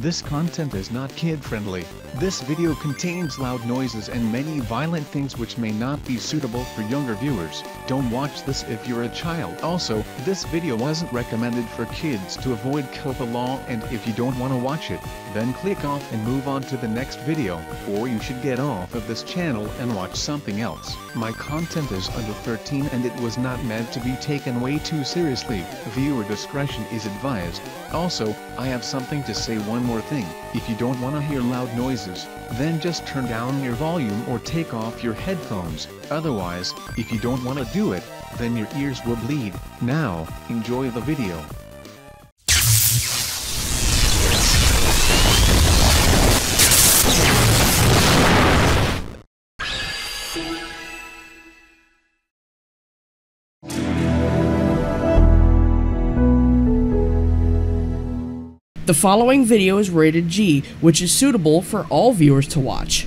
This content is not kid-friendly. This video contains loud noises and many violent things which may not be suitable for younger viewers. Don't watch this if you're a child. Also, this video wasn't recommended for kids to avoid COPPA law and if you don't want to watch it, then click off and move on to the next video, or you should get off of this channel and watch something else. My content is under 13 and it was not meant to be taken way too seriously. Viewer discretion is advised. Also, I have something to say one more thing. If you don't want to hear loud noises, then just turn down your volume or take off your headphones. Otherwise, if you don't want to do it, then your ears will bleed. Now, enjoy the video. The following video is rated G, which is suitable for all viewers to watch.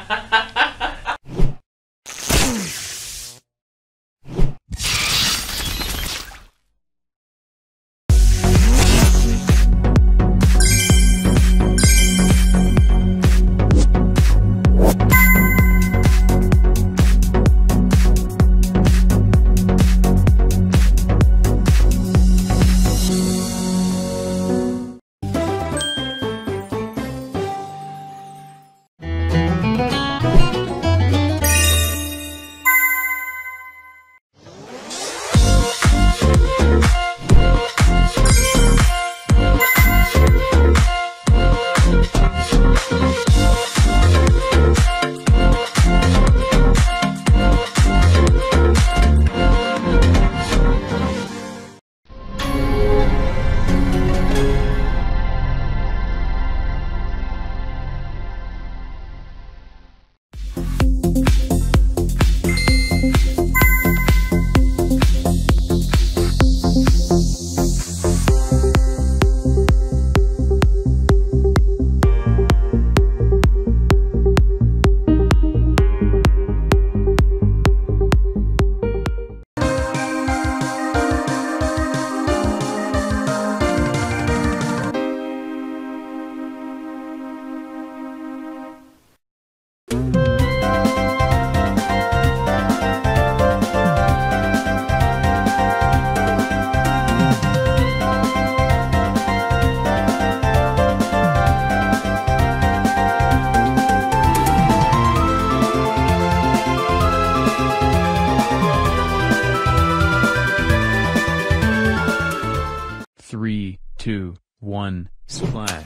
two, one, splash.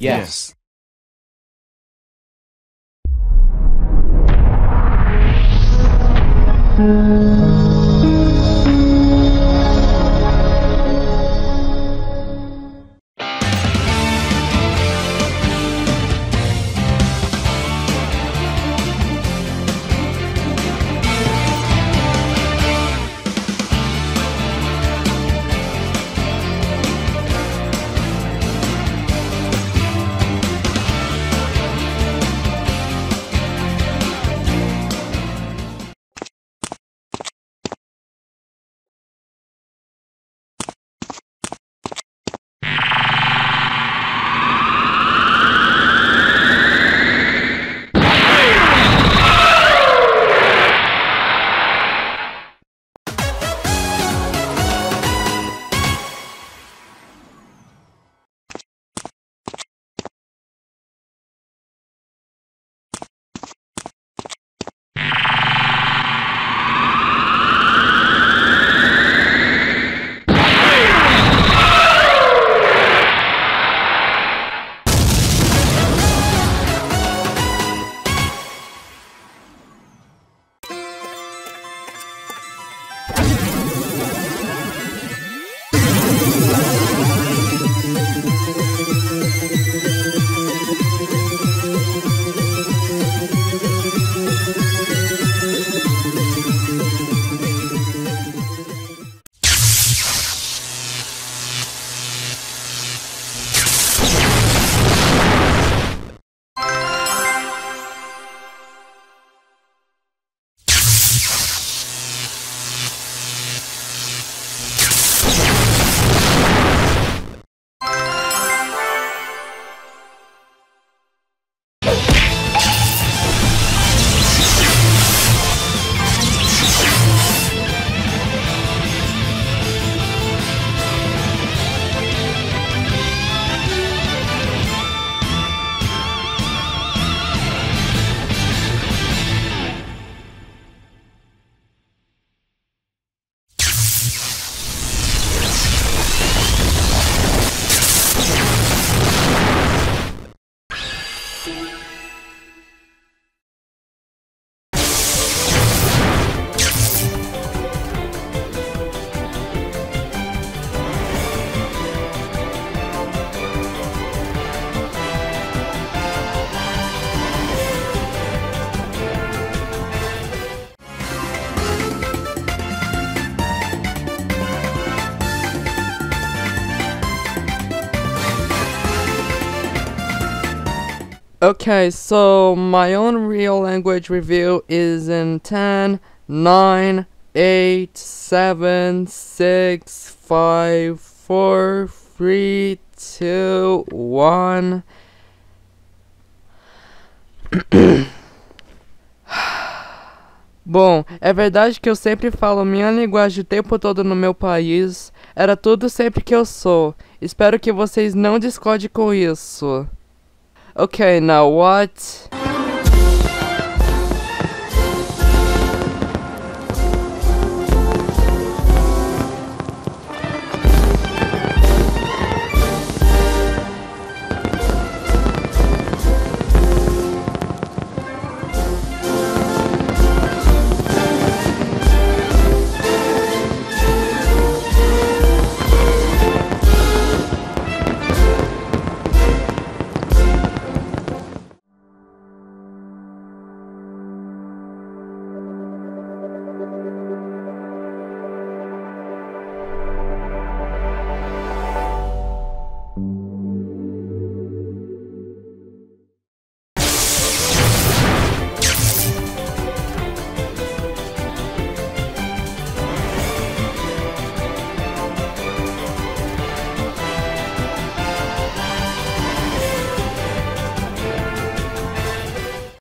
Yes. yes. Mm. Okay, so my own real language review is in 10, 9, 8, 7, 6, 5, 4, 3, 2, 1. Bom, é verdade que eu sempre falo minha linguagem o tempo todo no meu país. Era tudo sempre que eu sou. Espero que vocês não discordem com isso. Okay, now what?